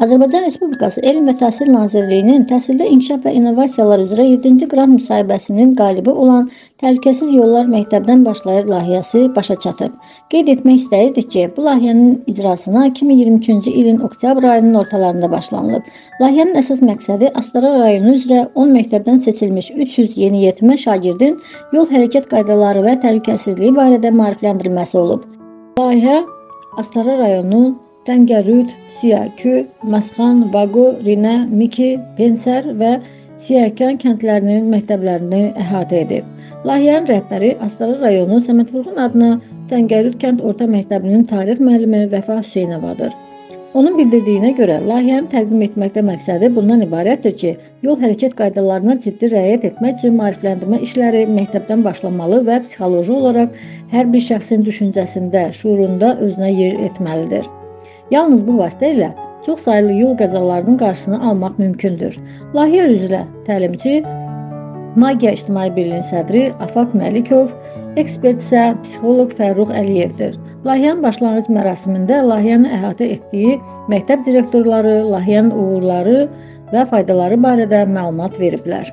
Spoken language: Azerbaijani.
Azərbaycan Respublikası Elm və Təhsil Nazirliyinin Təhsildə İnkişaf və İnnovasiyalar üzrə 7-ci qrant müsahibəsinin qalibi olan Təhlükəsiz Yollar Məktəbdən Başlayır layihəsi başa çatıb. Qeyd etmək istəyirdik ki, bu layihənin icrasına 2023-cü ilin oktyabr ayının ortalarında başlanılıb. Layihənin əsas məqsədi Astara rayonu üzrə 10 məktəbdən seçilmiş 300 yeniyetmə şagirdin yol hərəkət qaydaları və təhlükəsizliyi barədə maarifləndirilməsi olub. Layihə Astara rayonu Təngərüd, Siyakü, Məsxan, Baqo, Rinə, Miki, Pensər və Siyəkən kəndlərinin məktəblərini əhatə edib. Layihənin rəhbəri Astara rayonu Səməd Vurğun adına Təngərüd kənd orta məktəbinin tarix müəllimi Vəfa Hüseynovadır. Onun bildirdiyinə görə layihəni təqdim etməkdə məqsədi bundan ibarətdir ki, yol hərəkət qaydalarına ciddi riayət etmək üçün maarifləndirmə işləri məktəbdən başlamalı və psixoloji olaraq hər bir şəxsin düşüncəsində, şuurunda özünə yer etməlidir. Yalnız bu vasitə ilə çox saylı yol qəzalarının qarşısını almaq mümkündür. Layihə üzrə təlimçi Magiya İctimai Birliyinin sədri Afaq Məlikov, ekspert isə psixoloq Fərruh Əliyevdir. Layihənin başlanğıc mərasimində layihəni əhatə etdiyi məktəb direktorları layihənin uğurları və faydaları barədə məlumat veriblər.